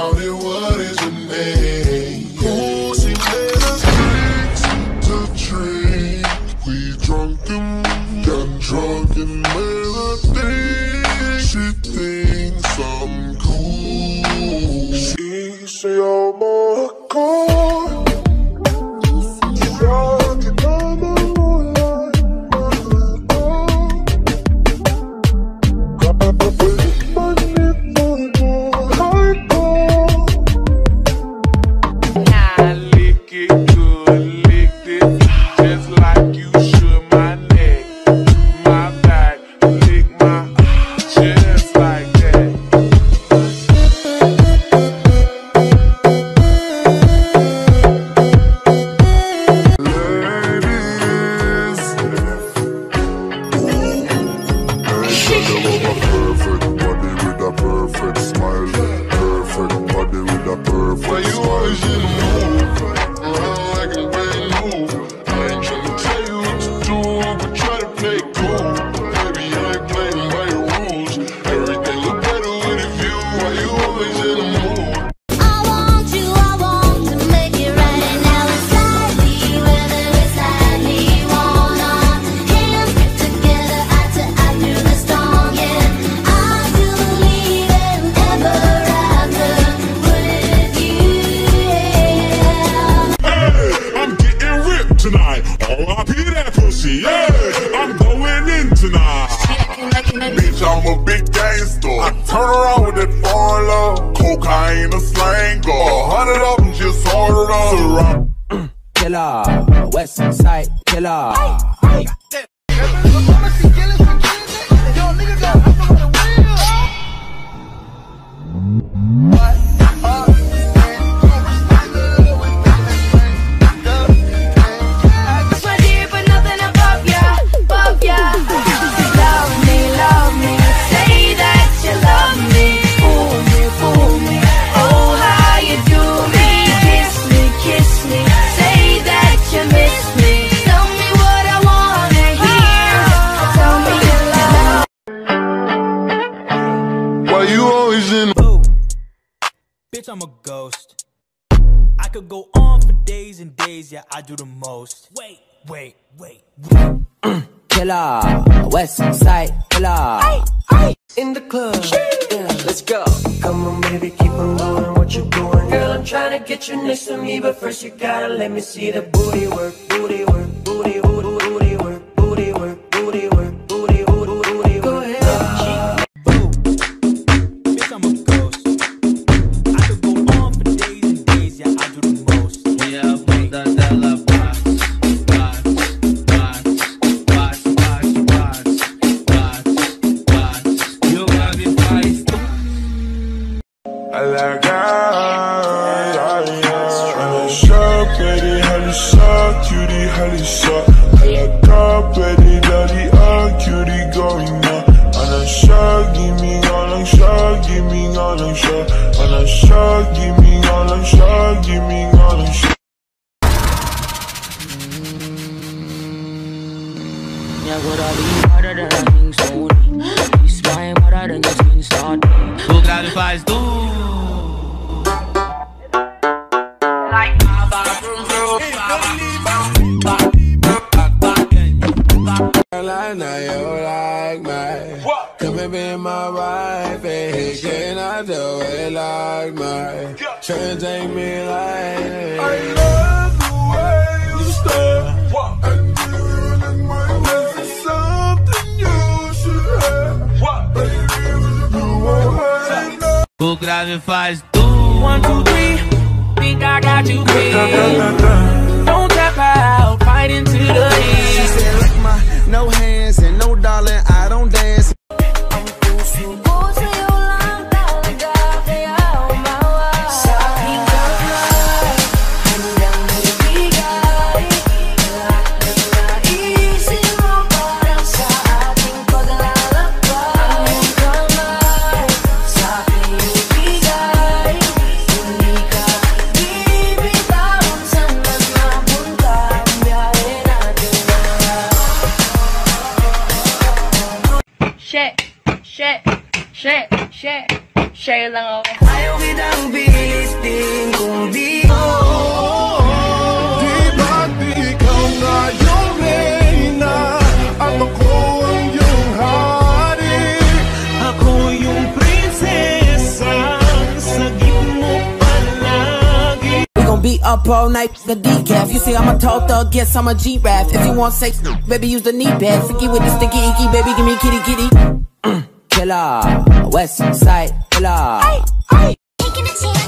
Is your name? She made us to drink. We drunk and got drunk and made she thinks I'm cool. She say I'm a call. Turn around with that foreign love. Cocaine, a slang, a hundred of them just ordered up. killer, West Side killer. Bitch, I'm a ghost. I could go on for days and days, yeah, I do the most. Wait, wait, wait. Killer, West Side killer. in the club. Yeah, let's go. Come on, baby, keep on doing what you're doing. Girl, I'm trying to get you next to me, but first you gotta let me see the booty work, booty work, cutie, honey suck. I like up, baby, daddy, uh, cutie going up. Anna shug, give me all I'm shug, give me all I'm shug. Anna shug, give me all I'm shug, give me all I'm shug. Yeah, would I be harder than I think so? You smile harder than your skin start. O grave faz I know you like me. Come and be my wife, and he cannot do it like me. Try to take me like I love the way you stare. And you look my this is something you should have. Baby, you won't hurt no. O grave faz tu. One, two, three. Think I got you pinned. Don't tap out, fight into the She no hands and no darling, I be up all night, the decaf. You see, I'm a tall thug, yes, I'm a G-Rap. If you want sex, baby, use the knee pad. Sticky with the sticky icky, baby, give me kitty kitty. Mm, killer, West Side Killer. Hey, hey.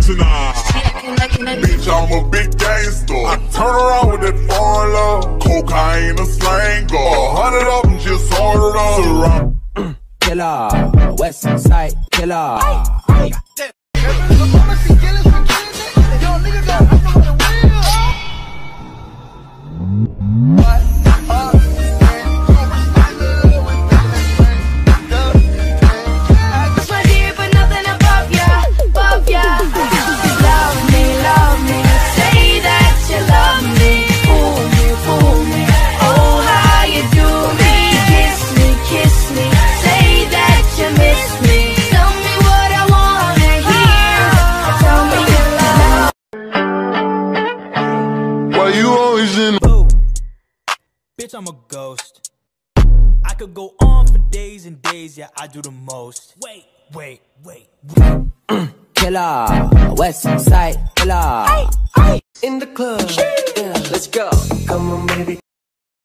tonight. Bitch, I'm a big gangster. I turn around with that foreign love. Cocaine, a slang, a hundred of them just ordered up. Killer, West Side Killer. Bitch, I'm a ghost. I could go on for days and days, yeah, I do the most. Wait, wait, wait. wait. killer, West Side Killer. Aye, aye. In the club, yeah, let's go. Come on, baby.